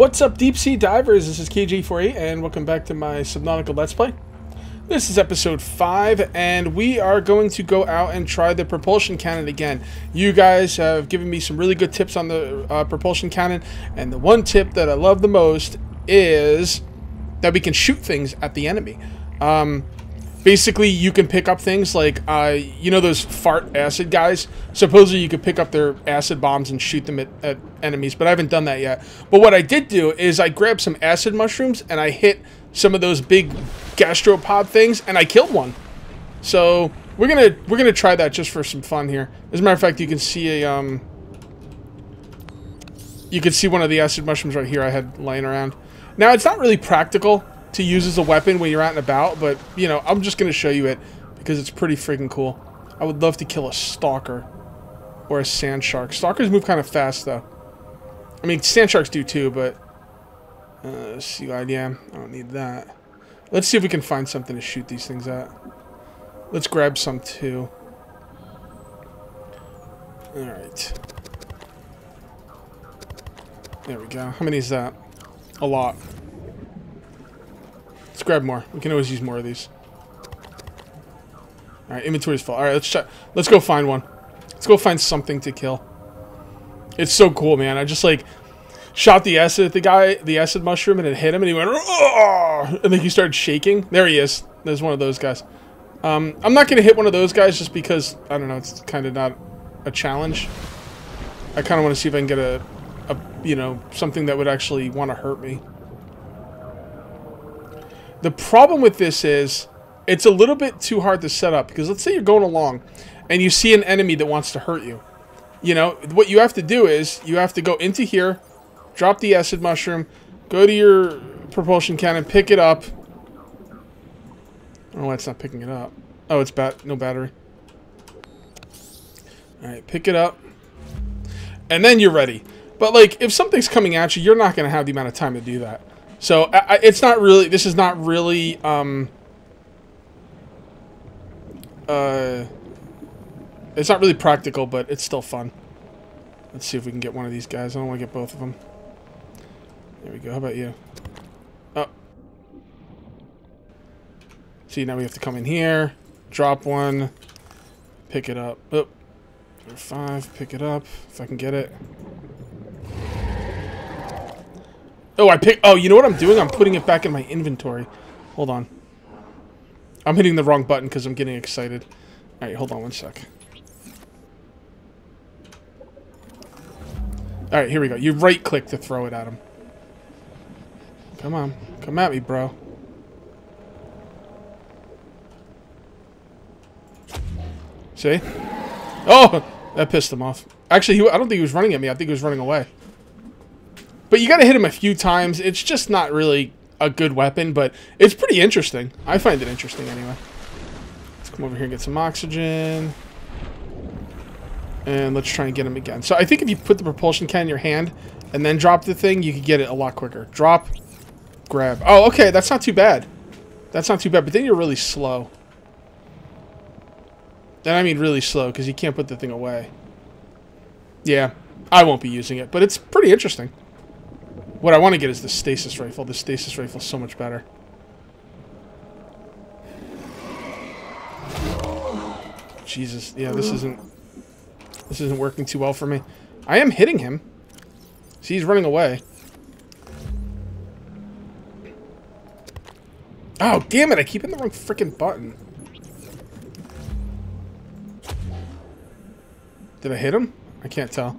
What's up, deep sea divers? This is Kage848, and welcome back to my Subnautica Let's Play. This is episode 5, and we are going to go out and try the propulsion cannon again. You guys have given me some really good tips on the uh, propulsion cannon, and the one tip that I love the most is that we can shoot things at the enemy. Um, basically you can pick up things like uh, you know those fart acid guys? Supposedly you could pick up their acid bombs and shoot them at, at, enemies but i haven't done that yet. But what i did do is i grabbed some acid mushrooms and i hit some of those big gastropod things and i killed one. So we're gonna we're gonna try that just for some fun here. As a matter of fact you can see a um you can see one of the acid mushrooms right here i had laying around. Now it's not really practical to use as a weapon when you're out and about, but, you know, I'm just going to show you it because it's pretty freaking cool. I would love to kill a stalker or a sand shark. Stalkers move kind of fast, though. I mean, sand sharks do too, but... Uh, sea yeah, I don't need that. Let's see if we can find something to shoot these things at. Let's grab some, too. Alright. There we go. How many is that? A lot. Let's grab more. We can always use more of these. Alright, inventory's full. Alright, let's try. Let's go find one. Let's go find something to kill. It's so cool, man. I just, like, shot the acid at the guy, the acid mushroom, and it hit him, and he went, and then he started shaking. There he is. There's one of those guys. Um, I'm not to hit one of those guys just because, I don't know, it's kind of not a challenge. I kind of want to see if I can get a, a, you know, something that would actually want to hurt me. The problem with this is it's a little bit too hard to set up because let's say you're going along and you see an enemy that wants to hurt you. You know, what you have to do is you have to go into here, drop the acid mushroom, go to your propulsion cannon, pick it up. Oh, it's not picking it up. Oh, it's bat no battery. Alright, pick it up. And then you're ready. But, like, if something's coming at you, you're not going to have the amount of time to do that. So I, it's not really. This is not really. Um, uh, it's not really practical, but it's still fun. Let's see if we can get one of these guys. I don't want to get both of them. There we go. How about you? Oh. See, now we have to come in here, drop one, pick it up. Oh. Five, pick it up, if I can get it. Oh, I pick. Oh, you know what I'm doing? I'm putting it back in my inventory. Hold on. I'm hitting the wrong button because I'm getting excited. All right, hold on one sec. All right, here we go. You right click to throw it at him. Come on. Come at me, bro. See? Oh! That pissed him off. Actually, he, I don't think he was running at me. I think he was running away. But you gotta hit him a few times. It's just not really a good weapon, but it's pretty interesting. I find it interesting anyway. Let's come over here and get some oxygen. And let's try and get him again. So I think if you put the propulsion can in your hand and then drop the thing, you could get it a lot quicker. Drop, grab. Oh, okay, that's not too bad. That's not too bad, but then you're really slow. And I mean really slow, because you can't put the thing away. Yeah, I won't be using it, but it's pretty interesting. What I want to get is the stasis rifle. The stasis rifle is so much better. Jesus, yeah, this isn't this isn't working too well for me. I am hitting him. See, he's running away. Oh, damn it, I keep hitting the wrong freaking button. Did I hit him? I can't tell.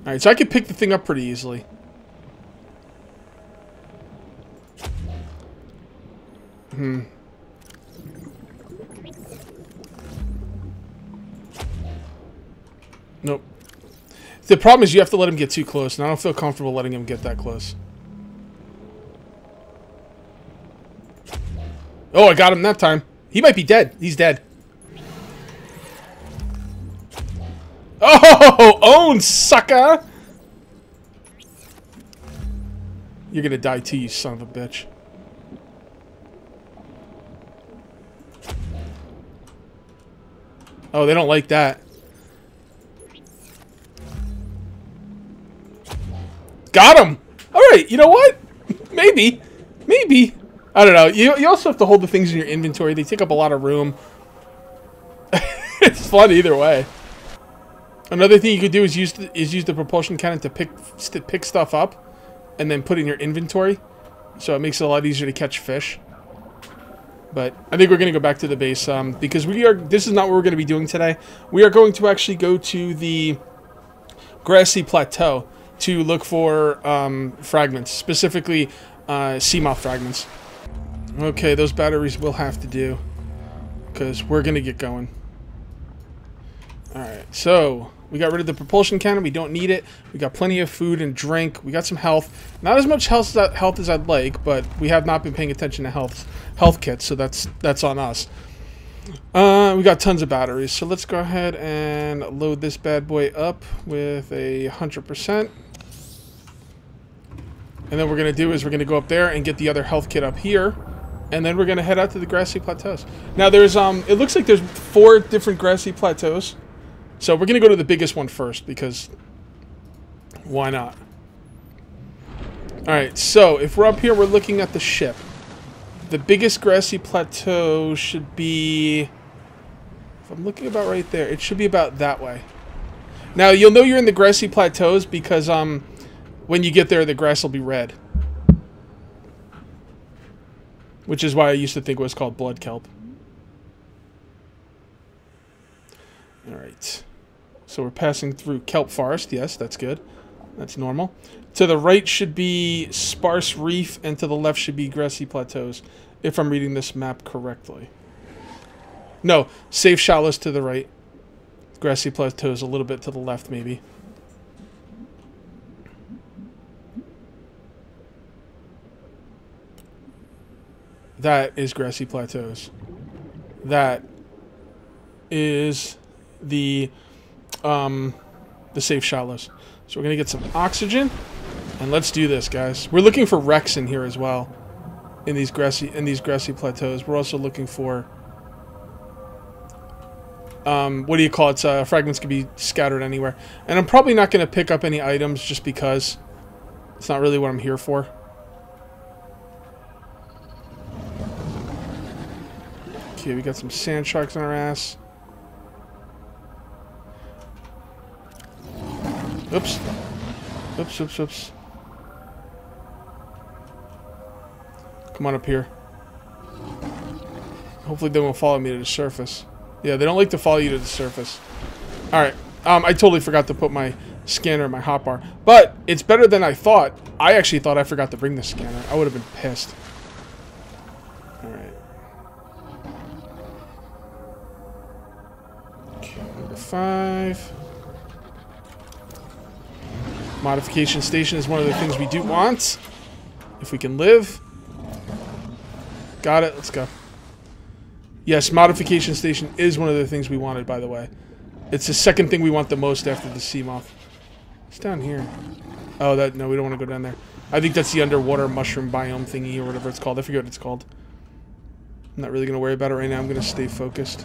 Alright, so I could pick the thing up pretty easily. Hmm. Nope. The problem is you have to let him get too close, and I don't feel comfortable letting him get that close. Oh, I got him that time. He might be dead. He's dead. Oh, own, sucker! You're gonna die too, you son of a bitch. Oh, they don't like that. Got him! Alright, you know what? Maybe. Maybe. I don't know. You, you also have to hold the things in your inventory. They take up a lot of room. it's fun either way. Another thing you could do is use the, is use the propulsion cannon to pick to pick stuff up, and then put in your inventory, so it makes it a lot easier to catch fish. But I think we're gonna go back to the base um, because we are. This is not what we're gonna be doing today. We are going to actually go to the grassy plateau to look for um, fragments, specifically uh, Seamoth fragments. Okay, those batteries will have to do because we're gonna get going. All right, so we got rid of the propulsion cannon. We don't need it. We got plenty of food and drink. We got some health. Not as much health as, health as I'd like, but we have not been paying attention to health health kits, so that's that's on us. Uh, we got tons of batteries, so let's go ahead and load this bad boy up with a hundred percent. And then we're gonna do is we're gonna go up there and get the other health kit up here, and then we're gonna head out to the grassy plateaus. Now there's um, it looks like there's four different grassy plateaus. So we're going to go to the biggest one first because why not? Alright, so if we're up here, we're looking at the ship. The biggest grassy plateau should be... If I'm looking about right there, it should be about that way. Now, you'll know you're in the grassy plateaus because um, when you get there, the grass will be red. Which is why I used to think it was called blood kelp. Alright. So we're passing through kelp forest. Yes, that's good. That's normal. To the right should be sparse reef, and to the left should be grassy plateaus, if I'm reading this map correctly. No, safe shallows to the right. Grassy plateaus a little bit to the left, maybe. That is grassy plateaus. That is the um, the safe shallows. So we're going to get some oxygen. And let's do this, guys. We're looking for wrecks in here as well. In these grassy in these grassy plateaus. We're also looking for um, what do you call it? Uh, fragments can be scattered anywhere. And I'm probably not going to pick up any items just because it's not really what I'm here for. Okay, we got some sand sharks on our ass. Oops. Oops, oops, oops. Come on up here. Hopefully they won't follow me to the surface. Yeah, they don't like to follow you to the surface. Alright. Um, I totally forgot to put my scanner in my hotbar. But, it's better than I thought. I actually thought I forgot to bring the scanner. I would have been pissed. Modification station is one of the things we do want. If we can live. Got it. Let's go. Yes, modification station is one of the things we wanted, by the way. It's the second thing we want the most after the Seamoth. It's down here. Oh, that no, we don't want to go down there. I think that's the underwater mushroom biome thingy or whatever it's called. I forget what it's called. I'm not really going to worry about it right now. I'm going to stay focused.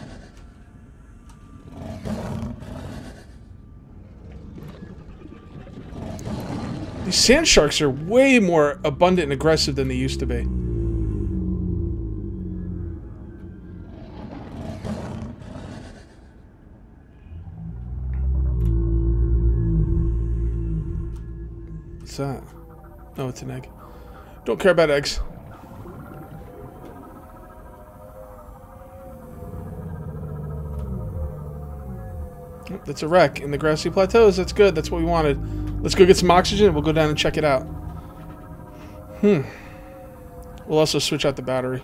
These sand sharks are way more abundant and aggressive than they used to be. What's that? Oh, it's an egg. Don't care about eggs. That's a wreck in the grassy plateaus. That's good. That's what we wanted. Let's go get some oxygen we'll go down and check it out. Hmm. We'll also switch out the battery.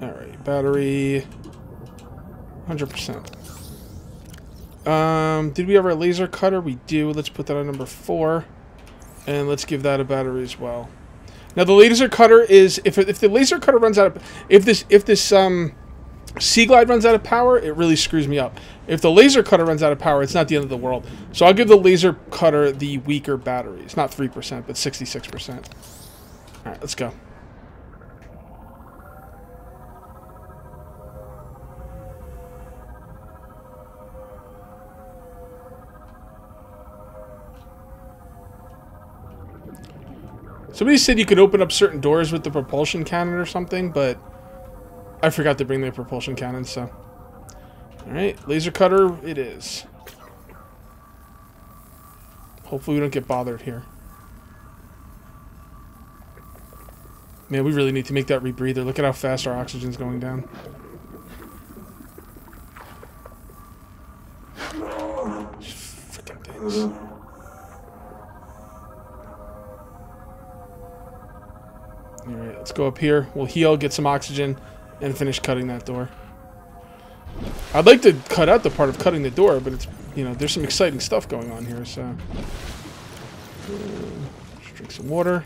Alright, battery... 100%. Um, did we have our laser cutter? We do. Let's put that on number 4. And let's give that a battery as well. Now the laser cutter is if if the laser cutter runs out of if this if this um Sea Glide runs out of power, it really screws me up. If the laser cutter runs out of power, it's not the end of the world. So I'll give the laser cutter the weaker battery. It's not 3%, but 66%. Alright, let's go. Somebody said you could open up certain doors with the propulsion cannon or something, but... I forgot to bring the propulsion cannon, so. Alright, laser cutter it is. Hopefully we don't get bothered here. Man, we really need to make that rebreather. Look at how fast our oxygen's going down. Freaking things. Alright, let's go up here. We'll heal, get some oxygen, and finish cutting that door. I'd like to cut out the part of cutting the door, but it's, you know, there's some exciting stuff going on here, so. Just drink some water.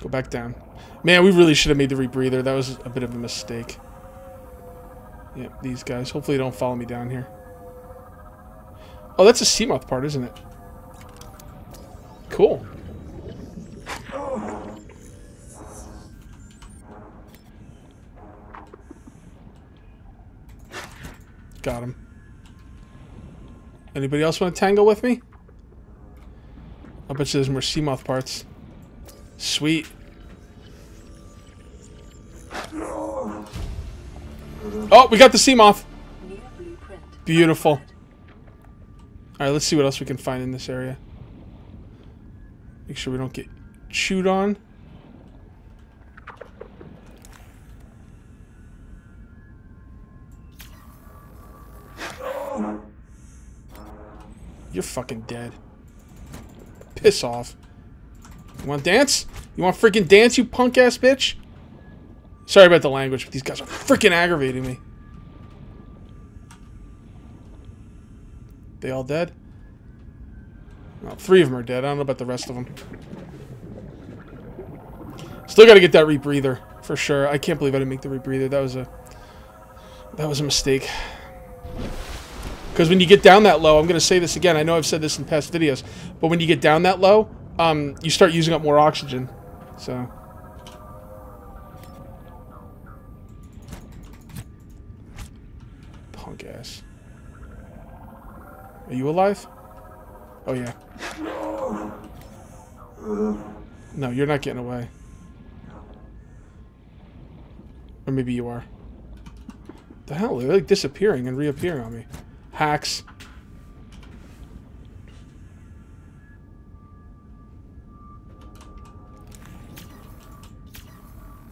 Go back down. Man, we really should have made the rebreather. That was a bit of a mistake. Yep, these guys. Hopefully they don't follow me down here. Oh, that's a Seamoth part, isn't it? Cool. Got him. Anybody else want to tangle with me? I bet you there's more Seamoth parts. Sweet. Oh, we got the Seamoth. Beautiful. Alright, let's see what else we can find in this area. Make sure we don't get chewed on. You're fucking dead. Piss off. You want to dance? You want freaking dance, you punk ass bitch? Sorry about the language, but these guys are freaking aggravating me. They all dead? Well, three of them are dead. I don't know about the rest of them. Still got to get that rebreather for sure. I can't believe I didn't make the rebreather. That was a that was a mistake. Because when you get down that low, I'm going to say this again. I know I've said this in past videos, but when you get down that low, um, you start using up more oxygen. So. Punk ass. Are you alive? Oh, yeah. No, you're not getting away. Or maybe you are. The hell? They're like disappearing and reappearing on me. Hacks.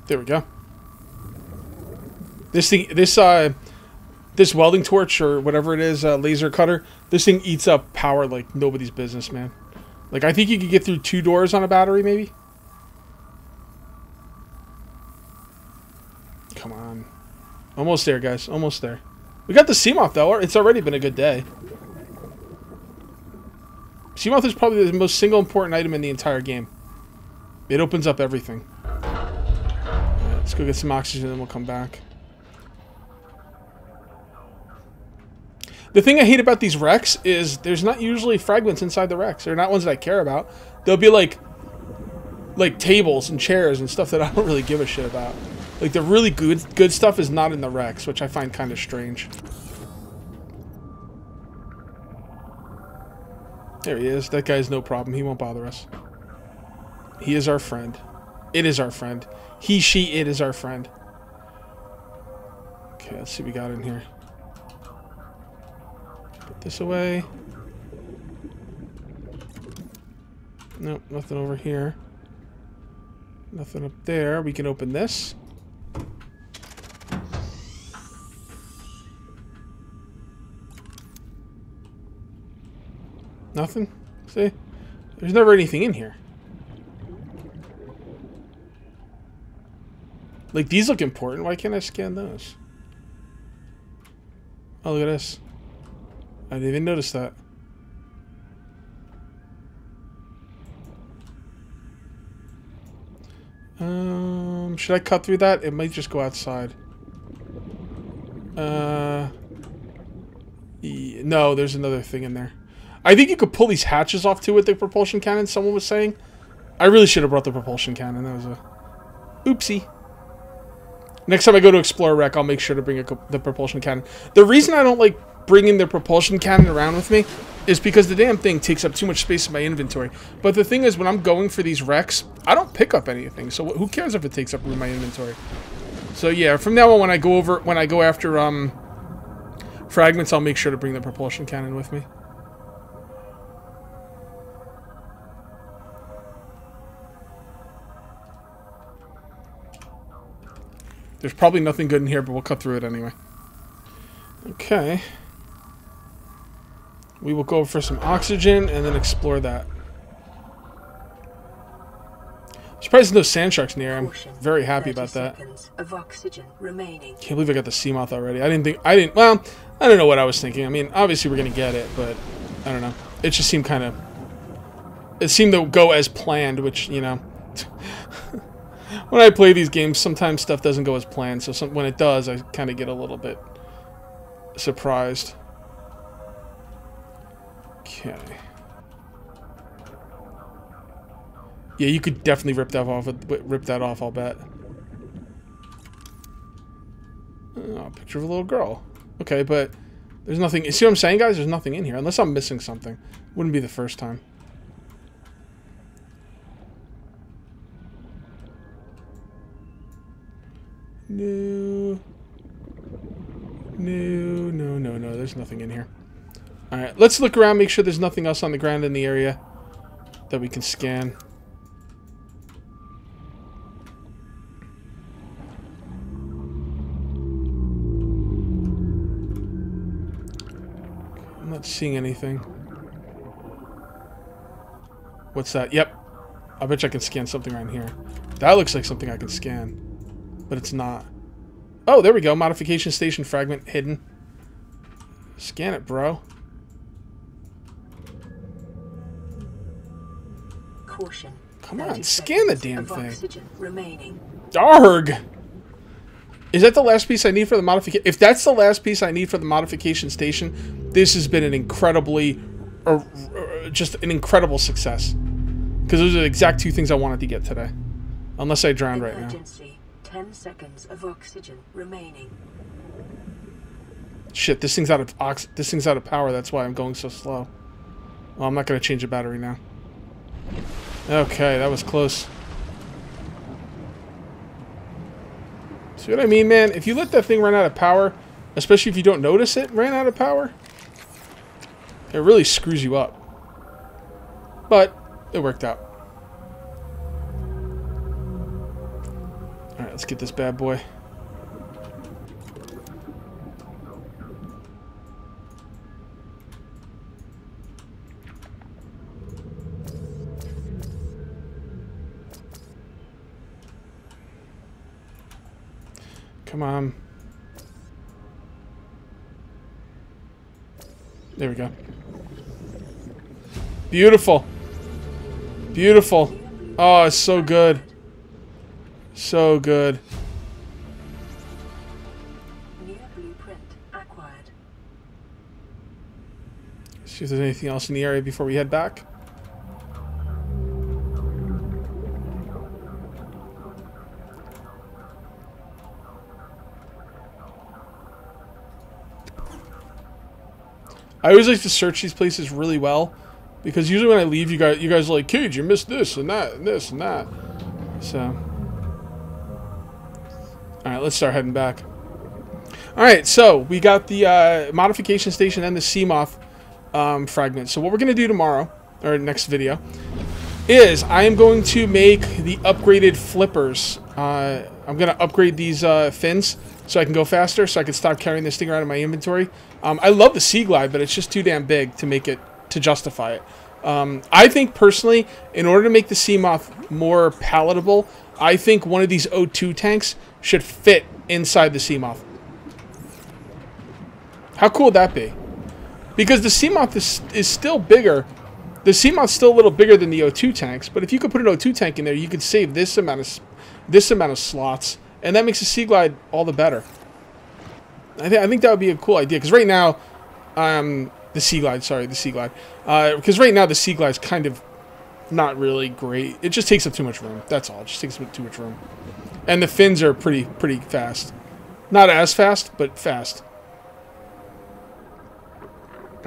There we go. This thing, this, uh, this welding torch or whatever it is, uh, laser cutter, this thing eats up power like nobody's business, man. Like, I think you could get through two doors on a battery, maybe. Come on. Almost there, guys. Almost there. We got the Seamoth, though. It's already been a good day. Seamoth is probably the most single important item in the entire game. It opens up everything. Let's go get some oxygen, and then we'll come back. The thing I hate about these wrecks is there's not usually fragments inside the wrecks. They're not ones that I care about. They'll be like, like tables and chairs and stuff that I don't really give a shit about. Like, the really good good stuff is not in the wrecks, which I find kind of strange. There he is. That guy's no problem. He won't bother us. He is our friend. It is our friend. He, she, it is our friend. Okay, let's see what we got in here. Put this away. Nope, nothing over here. Nothing up there. We can open this. Nothing? See? There's never anything in here. Like, these look important. Why can't I scan those? Oh, look at this. I didn't even notice that. Um, should I cut through that? It might just go outside. Uh, no, there's another thing in there. I think you could pull these hatches off too with the propulsion cannon, someone was saying. I really should have brought the propulsion cannon. That was a oopsie. Next time I go to explore a wreck, I'll make sure to bring a, the propulsion cannon. The reason I don't like bringing the propulsion cannon around with me is because the damn thing takes up too much space in my inventory. But the thing is, when I'm going for these wrecks, I don't pick up anything. So who cares if it takes up room in my inventory? So yeah, from now on, when I go over, when I go after um, fragments, I'll make sure to bring the propulsion cannon with me. There's probably nothing good in here, but we'll cut through it anyway. Okay. We will go for some oxygen and then explore that. I'm Surprised there's no sand sharks near. I'm very happy about that. Of oxygen remaining. Can't believe I got the Seamoth already. I didn't think I didn't well, I don't know what I was thinking. I mean, obviously we're gonna get it, but I don't know. It just seemed kind of it seemed to go as planned, which, you know, when I play these games, sometimes stuff doesn't go as planned. So some, when it does, I kind of get a little bit surprised. Okay. Yeah, you could definitely rip that off. Rip that off. I'll bet. Oh, picture of a little girl. Okay, but there's nothing. See what I'm saying, guys? There's nothing in here unless I'm missing something. Wouldn't be the first time. No. No, no, no, no. There's nothing in here. Alright, let's look around, make sure there's nothing else on the ground in the area that we can scan. I'm not seeing anything. What's that? Yep. I bet you I can scan something around here. That looks like something I can scan. But it's not. Oh, there we go. Modification station fragment hidden. Scan it, bro. Caution. Come on, scan the damn thing. Remaining. Darg! Is that the last piece I need for the modification? If that's the last piece I need for the modification station, this has been an incredibly, uh, uh, just an incredible success. Because those are the exact two things I wanted to get today. Unless I drowned right now. Emergency. Ten seconds of oxygen remaining. Shit, this thing's out of ox this thing's out of power, that's why I'm going so slow. Well, I'm not gonna change the battery now. Okay, that was close. See what I mean, man? If you let that thing run out of power, especially if you don't notice it ran out of power, it really screws you up. But it worked out. Alright, let's get this bad boy. Come on. There we go. Beautiful. Beautiful. Oh, it's so good. So good. New blueprint acquired. See if there's anything else in the area before we head back. I always like to search these places really well because usually when I leave, you guys, you guys are like, Kage, you missed this and that and this and that. So, all right, let's start heading back. All right, so we got the uh, modification station and the Seamoth um, fragment. So what we're gonna do tomorrow or next video is I am going to make the upgraded flippers. Uh, I'm gonna upgrade these uh, fins so I can go faster, so I can stop carrying this thing around in my inventory. Um, I love the Sea Glide, but it's just too damn big to make it to justify it. Um, I think personally, in order to make the Seamoth more palatable, I think one of these O2 tanks should fit inside the Seamoth. How cool would that be? Because the Seamoth is, is still bigger. The Seamoth's still a little bigger than the O2 tanks, but if you could put an O2 tank in there, you could save this amount of this amount of slots, and that makes the Sea Glide all the better. I, th I think that would be a cool idea because right now, um, the Sea Glide, sorry, the Sea Glide, because uh, right now the Sea Glide is kind of not really great. It just takes up too much room. That's all. It just takes up too much room, and the fins are pretty pretty fast. Not as fast, but fast.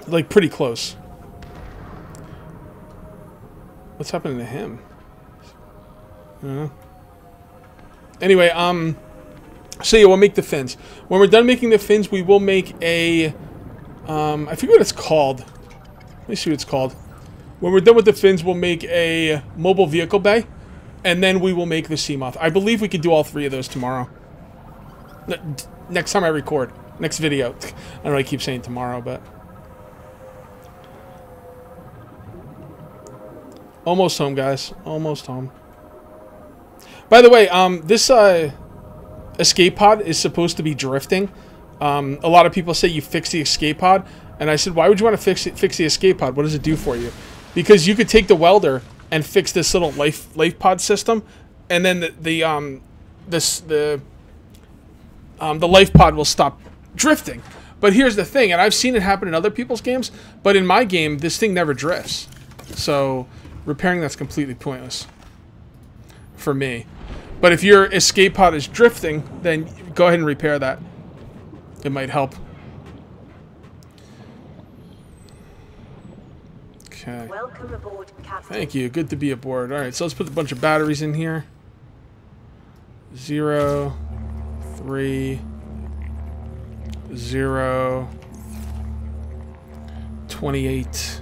Like, pretty close. What's happening to him? I. Anyway, um... So yeah, we'll make the fins. When we're done making the fins, we will make a... Um, I forget what it's called. Let me see what it's called. When we're done with the fins, we'll make a mobile vehicle bay. And then we will make the Seamoth. I believe we can do all three of those tomorrow. Next time I record. Next video. I don't I keep saying tomorrow, but... Almost home, guys. Almost home. By the way, um, this, uh escape pod is supposed to be drifting. Um, a lot of people say you fix the escape pod, and I said, why would you want to fix it, fix the escape pod? What does it do for you? Because you could take the welder and fix this little life life pod system, and then the, the um this the um, the life pod will stop drifting. But here's the thing, and I've seen it happen in other people's games, but in my game, this thing never drifts. So repairing that's completely pointless for me. But if your escape pod is drifting, then go ahead and repair that. It might help. Okay. Welcome aboard, Captain. Thank you. Good to be aboard. All right, so let's put a bunch of batteries in here. Zero, three, zero, 28.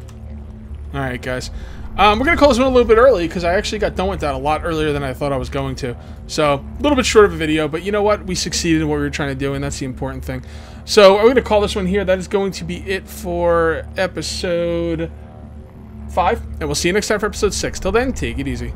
All right, guys. Um, we're going to this one a little bit early because I actually got done with that a lot earlier than I thought I was going to. So, a little bit short of a video, but you know what? We succeeded in what we were trying to do, and that's the important thing. So, I'm going to call this one here. That is going to be it for episode 5, and we'll see you next time for episode 6. Till then, take it easy.